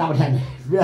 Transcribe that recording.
大不列颠热